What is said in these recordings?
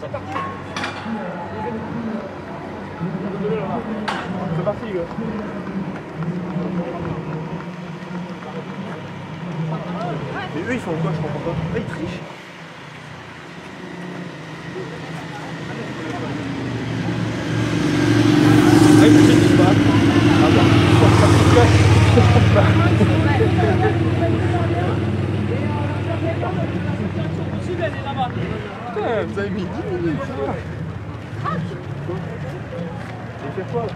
c'est parti C'est parti, gars. Mais eux, ils font quoi Je comprends pas. Ils trichent. Ah, ils trichent pas. Ah bah. Putain, vous avez mis 10 minutes. Et faire quoi là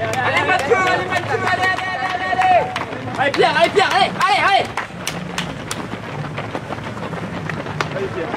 Allez Mathieu, allez Mathieu, allez, allez, allez, allez, allez Allez Pierre, allez Pierre, allez, allez, allez Allez, Pierre.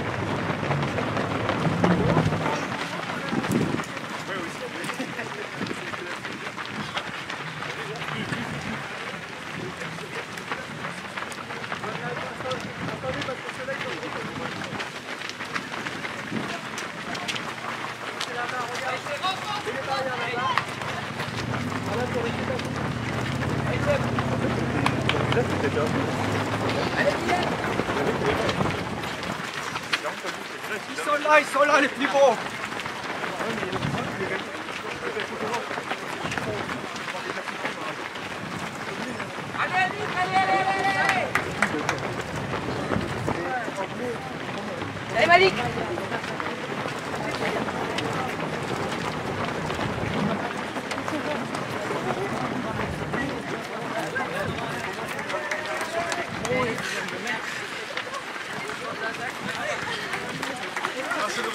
Ils sont là, ils sont là les plus allez, allez, allez, allez. Allez Malik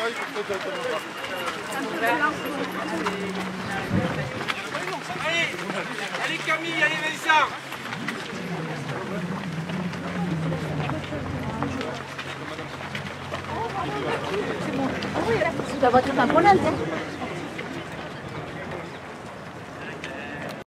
Allez Allez Camille, allez Vincent Tu dois voter un pour l'Inde, hein